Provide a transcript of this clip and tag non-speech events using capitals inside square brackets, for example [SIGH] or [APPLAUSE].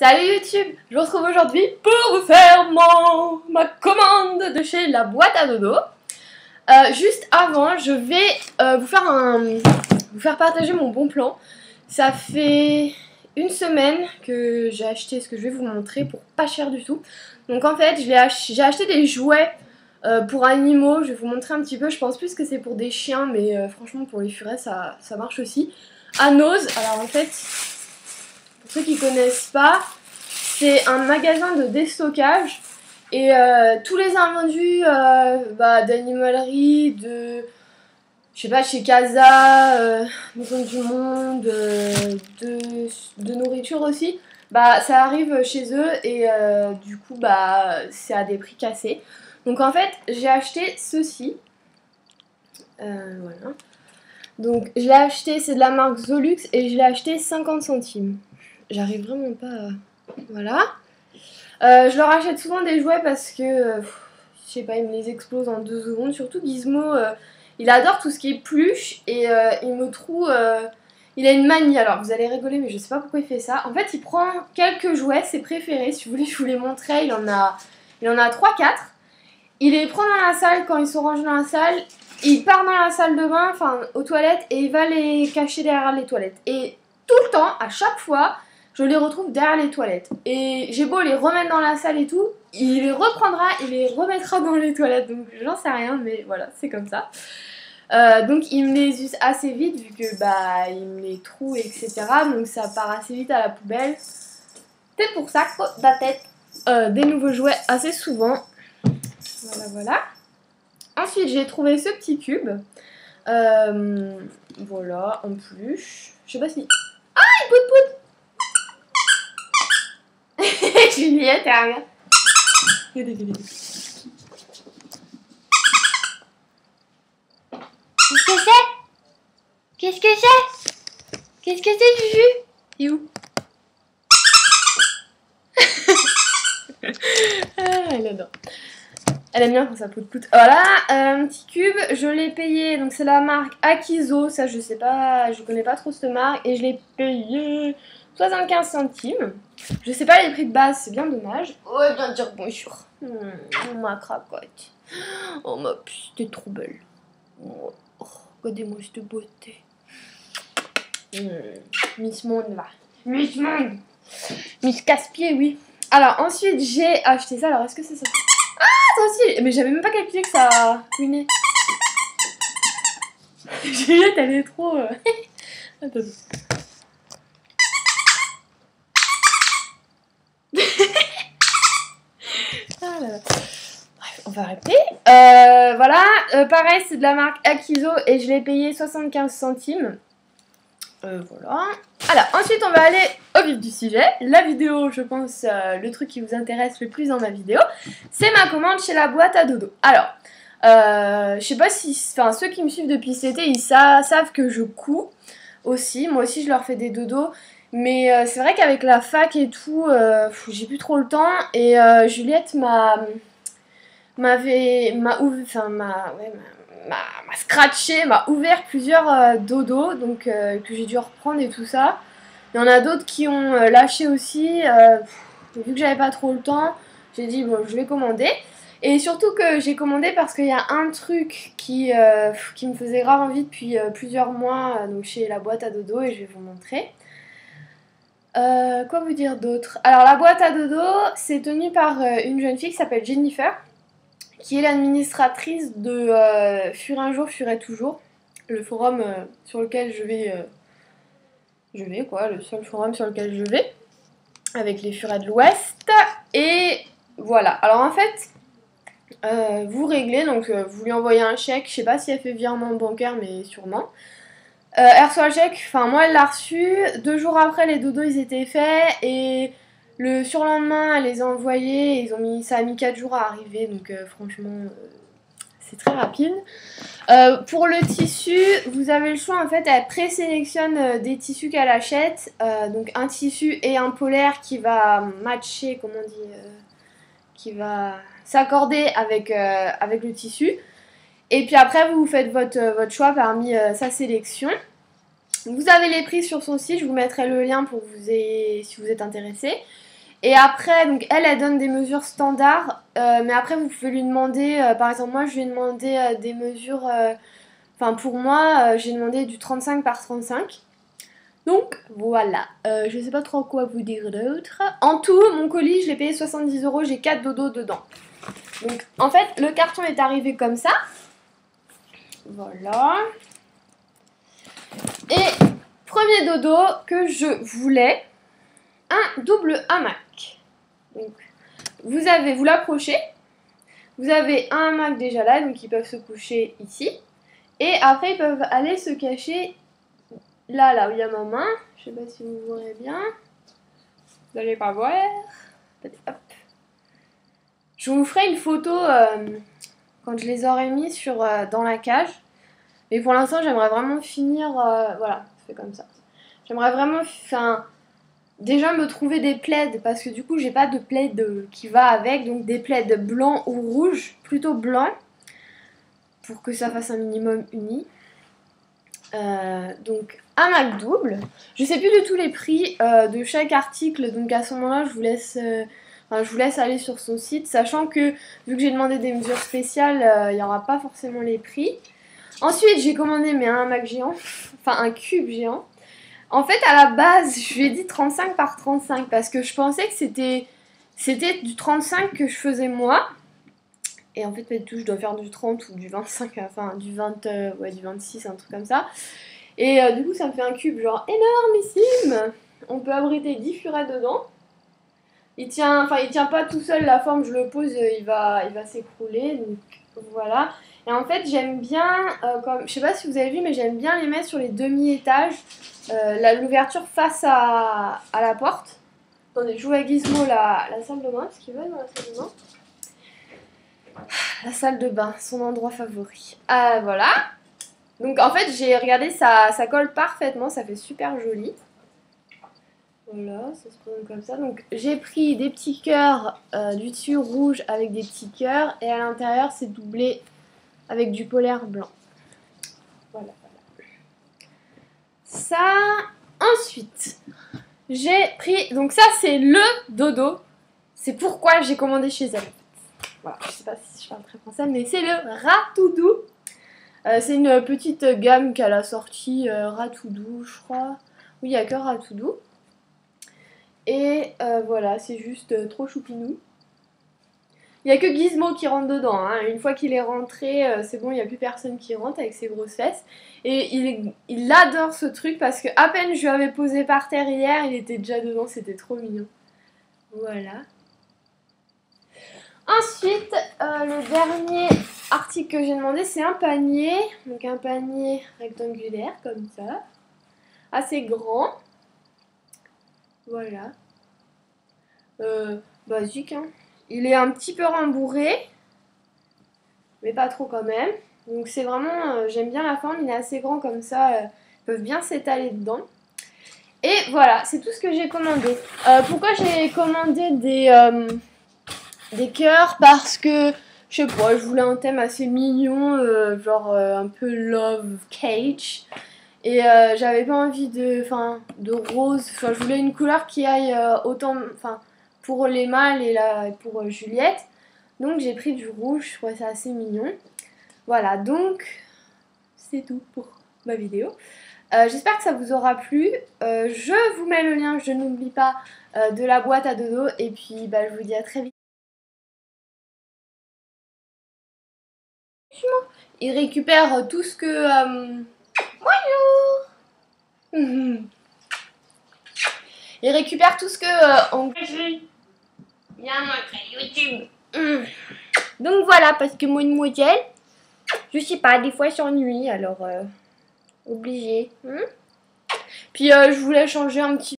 Salut YouTube Je vous retrouve aujourd'hui pour vous faire ma commande de chez la boîte à dodo. Euh, juste avant, je vais euh, vous, faire un, vous faire partager mon bon plan. Ça fait une semaine que j'ai acheté ce que je vais vous montrer pour pas cher du tout. Donc en fait, j'ai acheté des jouets euh, pour animaux. Je vais vous montrer un petit peu. Je pense plus que c'est pour des chiens, mais franchement pour les furets, ça, marche aussi. Anos, alors en fait, ceux qui connaissent pas, c'est un magasin de déstockage et euh, tous les invendus euh, bah, d'animalerie, de je sais pas, chez Casa, euh, Maison du Monde, de, de, nourriture aussi, bah ça arrive chez eux et du coup bah c'est à des prix cassés. Donc en fait j'ai acheté ceci. voilà. Donc je l'ai acheté, c'est de la marque Zolux et je l'ai acheté 50 centimes. J'arrive vraiment pas à... Voilà. Euh, je leur achète souvent des jouets parce que, euh, je sais pas, ils me les explosent en deux secondes. Surtout Gizmo, euh, il adore tout ce qui est pluche et il me trouve... il a une manie, alors vous allez rigoler mais je sais pas pourquoi il fait ça. En fait il prend quelques jouets, ses préférés, si vous voulez [LAUGHS] je vous les montrer, il en a, il en a 3-4. Il les prend dans la salle quand ils sont rangés dans la salle il part dans la salle de bain, enfin aux toilettes, et il va les cacher derrière les toilettes. Et tout le temps, à chaque fois, je les retrouve derrière les toilettes. Et j'ai beau les remettre dans la salle et tout, il les reprendra, il les remettra dans les toilettes. Donc j'en sais rien, mais voilà, c'est comme ça. Euh, donc il me les use assez vite vu que bah il me les trouve etc. Donc ça part assez vite à la poubelle. C'est pour ça que la tête euh, des nouveaux jouets assez souvent. Voilà voilà. Ensuite, j'ai trouvé ce petit cube. Euh, voilà, en plus. Je sais pas si... Ah, il pout pout Juliette, elle regarde. Qu'est-ce que c'est? Qu'est-ce que c'est? Qu'est-ce que c'est, Juju? Il est où? [LAUGHS] Ah, elle adore. Elle aime bien quand ça pout pout. Voilà, un petit cube, je l'ai payé, donc c'est la marque Akizo, ça je sais pas, je connais pas trop cette marque, et je l'ai payé 75 centimes. Je sais pas les prix de base, c'est bien dommage. Oh, bien dire bonjour. Hmm, ma cracotte. Oh ma puce, t'es trop belle. Oh, regardez-moi cette beauté. Hmm, Miss Monde là. Miss Monde. Miss Casse-Pied, oui. Alors ensuite j'ai acheté ça, alors est-ce que c'est ça? Ça aussi Mais j'avais même pas calculé que ça ruinait. [LAUGHS] Juliette, elle est trop... Euh... [LAUGHS] Attends. ah là là. Bref, on va arrêter. Euh, voilà, euh, pareil, c'est de la marque Akizo et je l'ai payé 75 centimes. Euh, voilà. Alors, ensuite, on va aller au vif du sujet. La vidéo, je pense, le truc qui vous intéresse le plus dans ma vidéo, c'est ma commande chez la boîte à dodo. Alors, je sais pas si... Enfin, ceux qui me suivent depuis cet été, ils savent que je couds aussi. Moi aussi, je leur fais des dodos. Mais c'est vrai qu'avec la fac et tout, j'ai plus trop le temps. Et Juliette m'a... m'avait... m'a... Enfin, m'a... Ouais, m'a scratché, m'a ouvert plusieurs euh, dodos, donc euh, que j'ai dû reprendre et tout ça. Il y en a d'autres qui ont euh, lâché aussi. vu que j'avais pas trop le temps, j'ai dit bon, je vais commander. Et surtout que j'ai commandé parce qu'il y a un truc qui, qui me faisait grave envie depuis plusieurs mois donc chez la boîte à dodo et je vais vous montrer. quoi vous dire d'autre? Alors la boîte à dodo, c'est tenu par une jeune fille qui s'appelle Jennifer qui est l'administratrice de euh, un jour, Furet toujours, le forum euh, sur lequel je vais, euh, je vais quoi, le seul forum sur lequel je vais, avec les Furets de l'Ouest. Et voilà, alors en fait, vous réglez, donc vous lui envoyez un chèque, je sais pas si elle fait virement bancaire, mais sûrement. elle reçoit le chèque, enfin moi elle l'a reçu, deux jours après les dodos ils étaient faits, et le surlendemain, elle les a envoyés, ils ont mis, ça a mis 4 jours à arriver, donc euh, franchement, euh, c'est très rapide. Euh, pour le tissu, vous avez le choix, en fait, elle présélectionne des tissus qu'elle achète, donc un tissu et un polaire qui va matcher, comment on dit, qui va s'accorder avec, le tissu. Et puis après, vous faites votre, votre choix parmi sa sélection. Vous avez les prix sur son site, je vous mettrai le lien pour vous si vous êtes intéressé. Et après, donc elle, elle donne des mesures standards, euh, mais après vous pouvez lui demander, euh, par exemple moi je lui ai demandé euh, des mesures, enfin pour moi j'ai demandé du 35 par 35. Donc voilà, je sais pas trop quoi vous dire d'autre. En tout, mon colis je l'ai payé 70 euros, j'ai 4 dodos dedans. Donc en fait le carton est arrivé comme ça. Voilà. Et premier dodo que je voulais, un double hamac. Donc, vous avez, vous l'approchez, vous avez un hamac déjà là, donc ils peuvent se coucher ici. Et après, ils peuvent aller se cacher là, là où il y a ma main. Je sais pas si vous voyez bien. Vous n'allez pas voir. Je vous ferai une photo euh, quand je les aurai mis sur, euh, dans la cage. Mais pour l'instant, j'aimerais vraiment finir. euh, voilà, c'est comme ça. J'aimerais vraiment. Enfin, déjà me trouver des plaids parce que du coup j'ai pas de plaid qui va avec donc des plaids blancs ou rouges plutôt blancs pour que ça fasse un minimum uni. Euh, donc un Mac double. Je sais plus de tous les prix euh, de chaque article donc à ce moment là je vous laisse euh, je vous laisse aller sur son site sachant que vu que j'ai demandé des mesures spéciales il n'y aura pas forcément les prix. Ensuite j'ai commandé mais un Mac géant enfin un cube géant en fait, à la base, je lui ai dit 35 par 35 parce que je pensais que c'était du 35 que je faisais moi. Et en fait, pas je dois faire du 30 ou du 25, enfin du 20, euh, ouais, du 26, un truc comme ça. Et euh, du coup, ça me fait un cube genre énormissime. On peut abriter 10 furets dedans. Il tient, enfin, il tient pas tout seul la forme, je le pose, euh, il va, il va s'écrouler. Donc voilà. Et en fait, j'aime bien, euh, comme, je sais pas si vous avez vu, mais j'aime bien les mettre sur les demi-étages. Euh, L'ouverture face à, à la porte. Attendez, je joue à Gizmo la, la salle de bain. Est-ce qu'il va dans la salle de bain? La salle de bain, son endroit favori. Ah, voilà. Donc en fait, j'ai regardé, ça, ça colle parfaitement, ça fait super joli. Voilà, ça se présente comme ça. Donc j'ai pris des petits cœurs euh, du dessus rouge avec des petits cœurs et à l'intérieur c'est doublé avec du polaire blanc. Voilà, voilà. Ça, ensuite, j'ai pris. Donc, ça, c'est le dodo. C'est pourquoi j'ai commandé chez elle. Voilà, je sais pas si je parle très français, mais c'est le Ratoudou. Euh, c'est une petite gamme qu'elle a sortie, euh, Ratoudou, je crois. Oui, il n'y a que Ratoudou. Et euh, voilà, c'est juste trop choupinou. Il n'y a que Gizmo qui rentre dedans. hein. Une fois qu'il est rentré, euh, c'est bon, il n'y a plus personne qui rentre avec ses grosses fesses. Et il, adore ce truc parce que à peine je lui avais posé par terre hier, il était déjà dedans, c'était trop mignon. Voilà. Ensuite, euh, le dernier article que j'ai demandé, c'est un panier. Donc un panier rectangulaire comme ça. Assez grand. Voilà. Euh, basique, hein. Il est un petit peu rembourré, mais pas trop quand même. Donc c'est vraiment, euh, j'aime bien la forme, il est assez grand comme ça, euh, ils peuvent bien s'étaler dedans. Et voilà, c'est tout ce que j'ai commandé. Euh, pourquoi j'ai commandé des, des cœurs? Parce que, je sais pas, je voulais un thème assez mignon, genre un peu love cage. Et j'avais pas envie de, enfin, de rose. Enfin, je voulais une couleur qui aille autant, enfin, pour les mâles et pour euh, Juliette. Donc j'ai pris du rouge, je trouvais ça assez mignon. Voilà, donc c'est tout pour ma vidéo. Euh, J'espère que ça vous aura plu. Euh, je vous mets le lien, je n'oublie pas, de la boîte à dodo. Et puis bah, je vous dis à très vite. Il récupère tout ce que... Bonjour Il récupère tout ce que euh, on... YouTube. Mm. Donc voilà, parce que moi, une modèle, je sais pas, des fois s'ennuie, alors euh, obligé. hmm? Puis euh, je voulais changer un petit